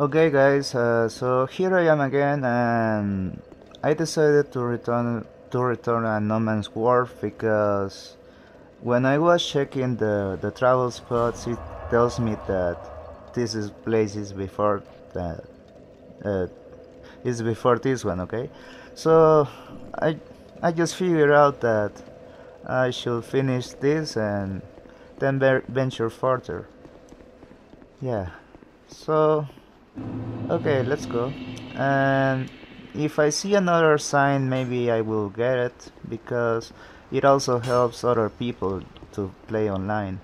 Okay guys, uh, so here I am again and I decided to return to return a No Man's Wharf because when I was checking the, the travel spots it tells me that this is places before that uh, is before this one, okay? So I I just figured out that I should finish this and then venture further. Yeah. So Okay, let's go. And if I see another sign, maybe I will get it because it also helps other people to play online.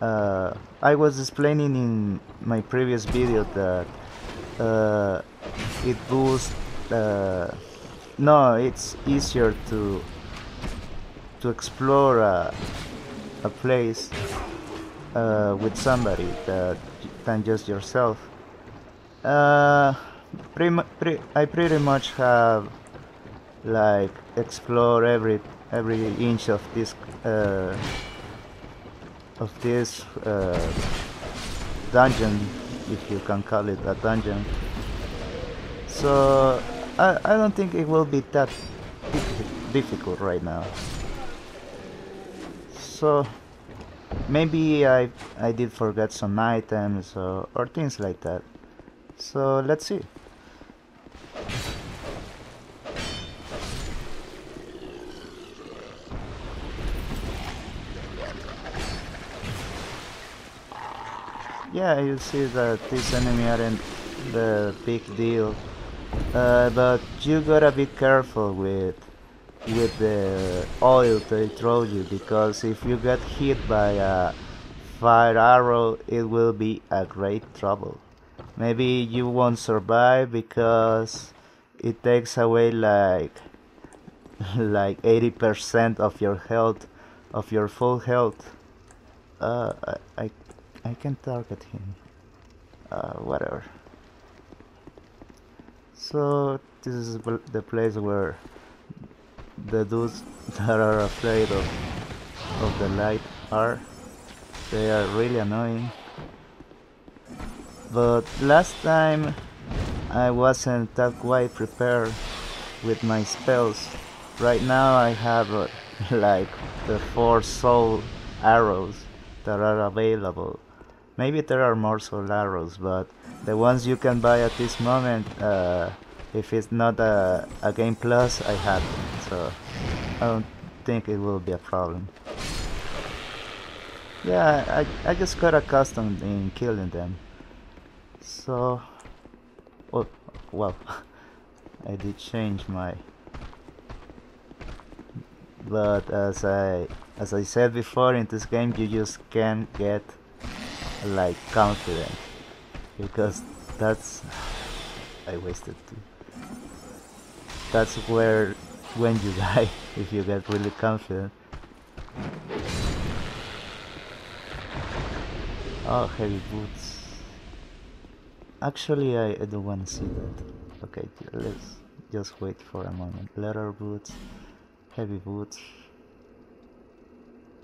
Uh, I was explaining in my previous video that uh, it boosts. Uh, no, it's easier to to explore a, a place uh, with somebody that, than just yourself. Uh, pretty, pre I pretty much have like explore every every inch of this uh, of this uh, dungeon, if you can call it a dungeon. So I I don't think it will be that difficult right now. So maybe I I did forget some items or, or things like that. So let's see. Yeah, you see that this enemy aren't the big deal. Uh, but you gotta be careful with with the oil they throw you because if you get hit by a fire arrow it will be a great trouble maybe you won't survive because it takes away like like 80% of your health of your full health. Uh, I, I, I can target him. Uh, whatever. So this is the place where the dudes that are afraid of of the light are. They are really annoying but last time I wasn't that quite prepared with my spells. Right now I have uh, like the four soul arrows that are available. Maybe there are more soul arrows, but the ones you can buy at this moment, uh, if it's not a, a game plus, I have them. So I don't think it will be a problem. Yeah, I, I just got accustomed in killing them. So, oh, well, I did change my. But as I as I said before, in this game you just can't get like confident because that's I wasted two. That's where when you die if you get really confident. Oh, heavy boots. Actually, I, I don't want to see that. Okay, let's just wait for a moment. Leather boots, heavy boots.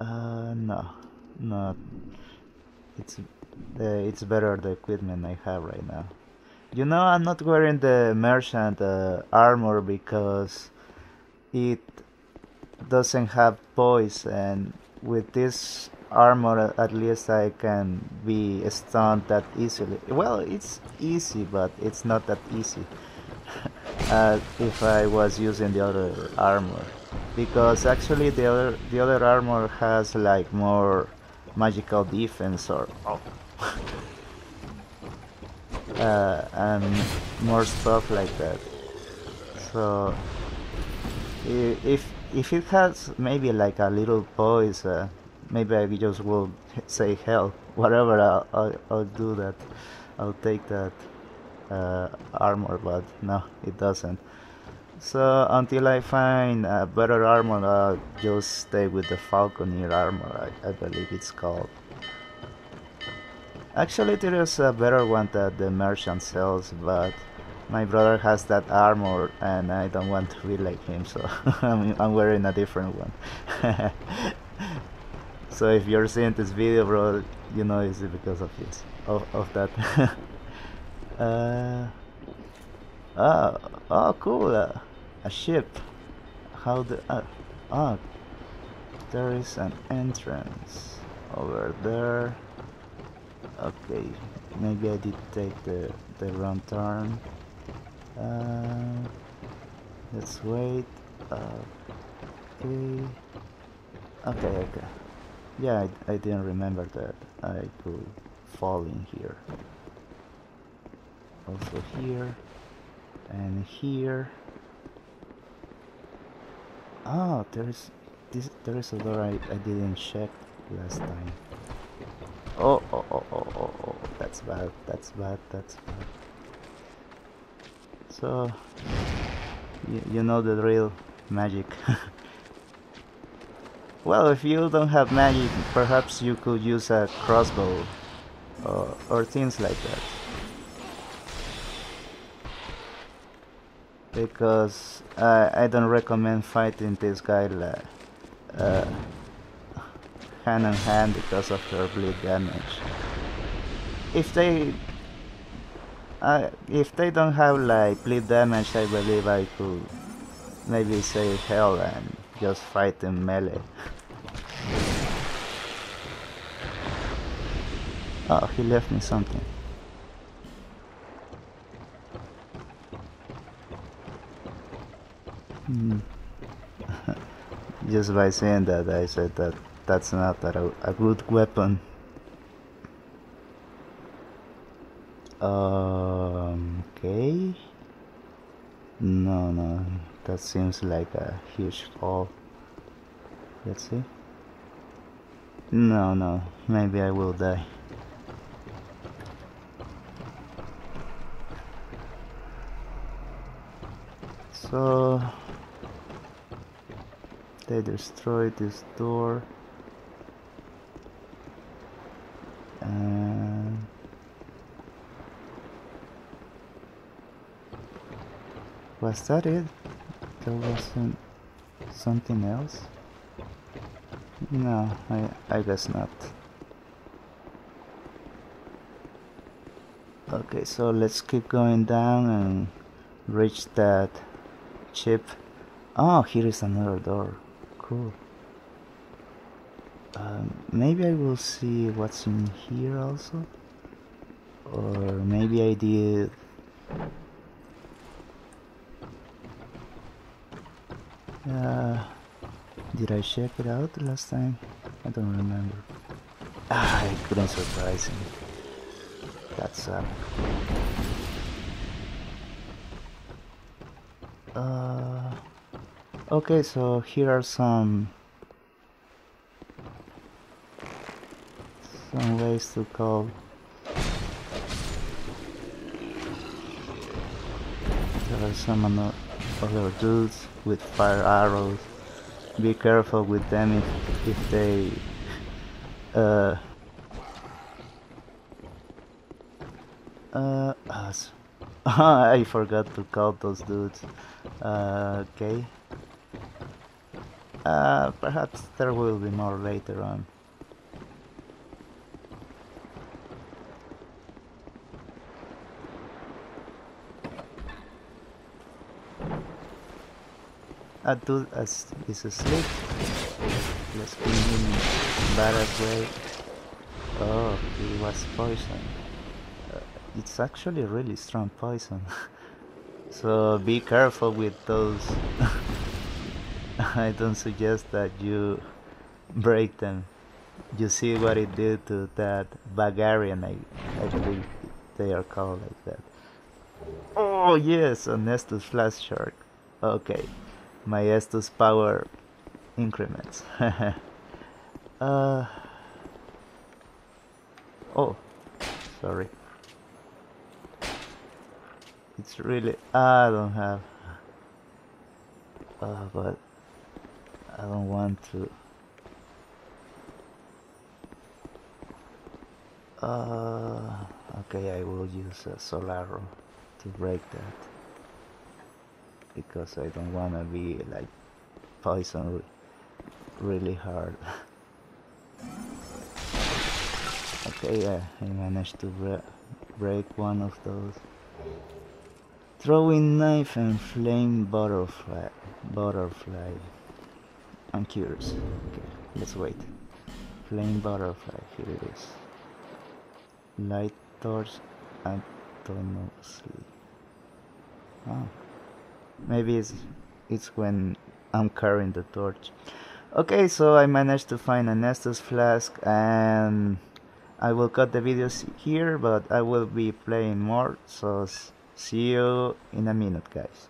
Uh, no, not. It's uh, it's better the equipment I have right now. You know, I'm not wearing the merchant uh, armor because it doesn't have poise, and with this armor at least I can be stunned that easily. Well, it's easy, but it's not that easy uh, if I was using the other armor. Because actually the other the other armor has like more magical defense or oh. uh, and more stuff like that. So if if it has maybe like a little poise uh, maybe I just will say hell, whatever. I'll, I'll, I'll do that. I'll take that uh, armor, but no, it doesn't. So until I find a better armor, I'll just stay with the Falconer armor. I, I believe it's called. Actually, there is a better one that the merchant sells, but my brother has that armor and I don't want to be like him, so I'm, I'm wearing a different one. So if you're seeing this video, bro, you know it's because of it, of, of that. Uh, oh, oh, cool. Uh, a ship. How the? Uh, oh, there is an entrance over there. Okay, maybe I did take the the wrong turn. Uh, let's wait. Uh, okay. Okay, okay. Yeah, I, I didn't remember that I could fall in here. Also here and here. Oh, there is this. There is a door I, I didn't check last time. Oh, oh, oh, oh, oh, oh, that's bad. That's bad. That's bad. So, you, you know the drill, magic. well, if you don't have magic, perhaps you could use a crossbow or, or things like that. Because I, I don't recommend fighting this guy like, uh, hand in hand because of their bleed damage. If they uh, if they don't have like bleed damage I believe I could maybe say hell and just fight in melee. oh, he left me something. Hmm. Just by saying that, I said that that's not a, a good weapon. Um, okay. No, no, that seems like a huge fall. Let's see. No, no, maybe I will die. So they destroyed this door was that it? There wasn't something else? No, I, I guess not. Okay, so let's keep going down and reach that chip. Oh, here is another door. Cool. Um, maybe I will see what's in here also. Or maybe I did... Uh, did I check it out last time? I don't remember. Ah, I couldn't surprise him. That's uh. Uh, okay, so here are some some ways to call there are some other dudes with fire arrows. Be careful with them if, if they uh uh I forgot to call those dudes uh, okay uh, perhaps there will be more later on Abdul as is asleep. Let's bring him Bara's way. Oh, he was poisoned. Uh, it's actually really strong poison. so be careful with those. I don't suggest that you break them. You see what it did to that Varangian, I, I believe they are called like that. Oh yes, an Estus Flask Shard. Okay my Estus power increments. uh, oh, sorry. It's really I don't have. Uh, but I don't want to. Uh, okay, I will use a soul arrow to break that because I don't want to be like poison really hard okay yeah I managed to break one of those. Throwing knife and flame butterfly. Butterfly. I'm curious. Okay, let's wait. Flame butterfly. Here it is. Light torch autonomously. Oh. Ah. Maybe it's it's when I'm carrying the torch. Okay, so I managed to find an Estus flask and I will cut the videos here, but I will be playing more, so see you in a minute guys.